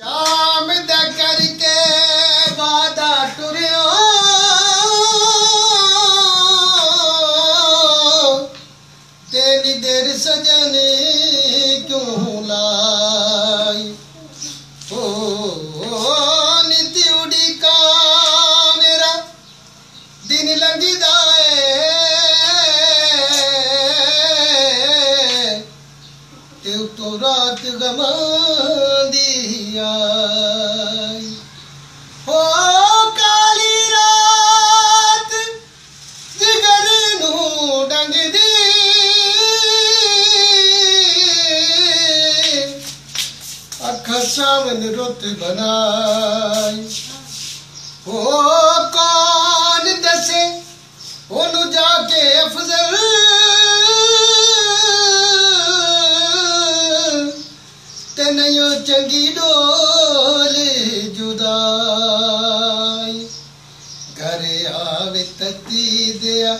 ਸ਼ਾਮ ਦਾ ਕਰਕੇ ਵਾਦਾ ਟੁਰਿਓ। ਤੇਰੀ ਦੇਰ ਸਜਣ ਕਿਉਂ ਲਾਈ? ਓ ਨਿਤ ਉਡੀ ਕਾ ਮੇਰਾ। ਦਿਨ ਲੰਗੀ रात गमा हो काली रात जिगर डंग अख सावन रुत बनाई हो ਨਹੀਂ ਡੋਲ ਜੁਦਾਈ। ਘਰ ਆਵੇ ਤਤੀ ਦਿਆ,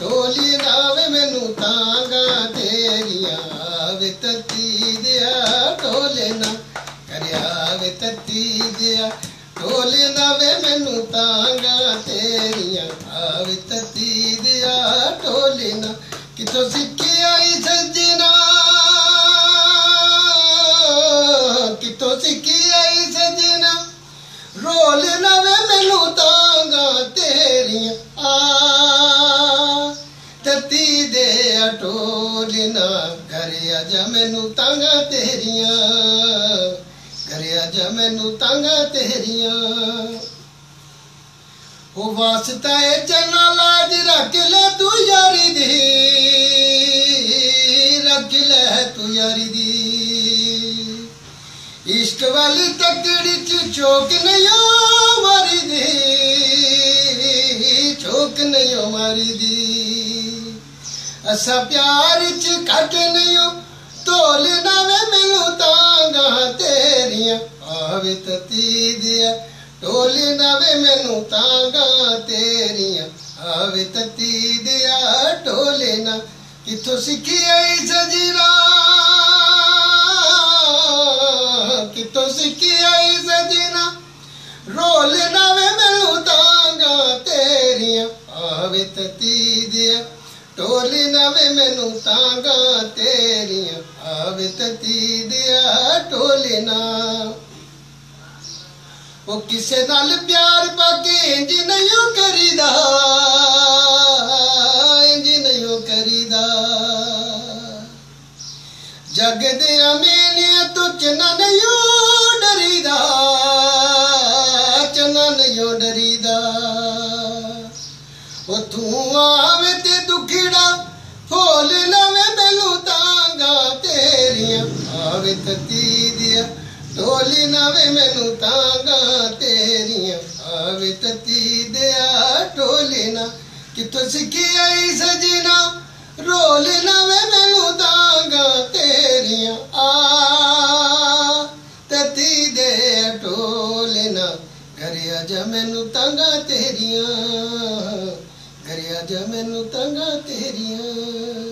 ਢੋਲੀ ਨਾਵੇ ਮੈਨੂੰ ਤਾਂਗਾ ਤੇਰੀਆਂ। ਆਵੇ ਤਤੀ ਦਿਆ, ਢੋਲੇ ਨਾ, ਘਰ ਆਵੇ ਤਤੀ ਦਿਆ, ਢੋਲੇ ਨਾਵੇ ਮੈਨੂੰ ਤਾਂਗਾ ਤੇਰੀਆਂ। ਆਵੇ ਤਤੀ ਦਿਆ, ਢੋਲੇ ਨਾ, ਕਿਥੋਂ ਸਿੱਖੀ ਕਿਤੋਂ ਸਿੱਖੀ ਆਈ ਸਜਣਾ। ਰੋਲ ਨਵੇਂ ਮੈਨੂੰ ਤਾਂਗਾ ਤੇਰੀਆਂ ਆ ਤਤੀ ਦੇ ਅਟੋਲ ਨਾ ਕਰਿਆ ਜਾ ਮੈਨੂੰ ਤਾਂਗਾ ਤੇਰੀਆਂ। ਕਰਿਆ ਜਾ ਮੈਨੂੰ ਤਾਂਗਾ ਤੇਰੀਆਂ। ਉਹ ਵਾਸਤਾ ਏ ਚਨਾ ਲਾਜ ਰੱਖ ਲੈ ਤੂੰ ਯਾਰੀ ਦੀ। ਰੱਖ ਲੈ ਤੂੰ ਯਾਰੀ ਦੀ। ਇਸ਼ਕ ਵਾਲੀ ਤਕੜੀ ਚ ਚੋਕ ਨਹੀਂ ਮਾਰੀ ਦੀ ਚੋਕ ਨਹੀਂ ਮਾਰੀ ਦੀ ਅਸਾ ਪਿਆਰ ਚ ਕੱਟ ਨਹੀਂ ਢੋਲ ਨਵੇਂ ਮੈਨੂੰ ਤਾਂਗਾ ਤੇਰੀਆਂ, ਆਵੇ ਤਤੀ ਦਿਆ। ਢੋਲ ਨਵੇਂ ਮੈਨੂੰ ਤਾਂਗਾ ਤੇਰੀਆਂ, ਆਵੇ ਤਤੀ ਦਿਆ। ਢੋਲੇ ਨਾ ਕਿਥੋਂ ਸਿੱਖੀ ਆਈ ਸਜੀਰਾ? ਕਿ ਤੁਸੀਂ ਸਿੱਖੀ ਆਈ ਸਜਣਾ? ਰੋਲ ਨਵੇਂ ਮੈਨੂੰ ਤਾਂਗਾ ਤੇਰੀਆਂ, ਆਵੇ ਤਤੀ ਦਿਆ ਢੋਲੀ ਨਵੇਂ ਮੈਨੂੰ ਤਾਂਗਾ ਤੇਰੀਆਂ, ਆਵੇ ਤਤੀ ਦਿਆ ਢੋਲੀ ਨਾ। ਉਹ ਕਿਸੇ ਨਾਲ ਪਿਆਰ ਪਾਕੇ ਇੰਜ ਨਹੀਂ ਕਰੀਦਾ ਇੰਜ ਨਹੀਂ ਕਰੀਦਾ। ਜਗ ਦੇ ਅਮੇਲੀਆਂ ਤੋਂ ਚਨਾ ਉਹ ਤੂੰ ਆਵੇ ਤੇ ਦੁਖੜਾ ਫੋਲ ਲਵੇ ਮੈਨੂੰ ਤਾਂਗਾ ਤੇਰੀਆਂ। ਆਵੇ ਤਤੀ ਦਿਆ ਢੋਲੀ ਨਵੇਂ ਮੈਨੂੰ ਤਾਂਗਾ ਤੇਰੀਆਂ। ਆਵੇ ਤਤੀ ਦਿਆ ਢੋਲੀ ਨਾ ਕਿੱਥੋਂ ਸਿੱਖੀ ਆਈ ਸਜਣਾ? ਰੋਲ ਨਵੇਂ ਮੈਨੂੰ ਤਾਂਗਾ ਤੇਰੀਆਂ। ਆ ਤਤੀ ਦੇ ਢੋਲੇ ਨਾ ਕਰਿਆ ਜਾ ਮੈਨੂੰ ਤਾਂਗਾ ਤੇਰੀਆਂ। ਘਰਿਆ ਜਾ ਮੈਨੂੰ ਤਾਂਗਾ ਤੇਰੀਆਂ।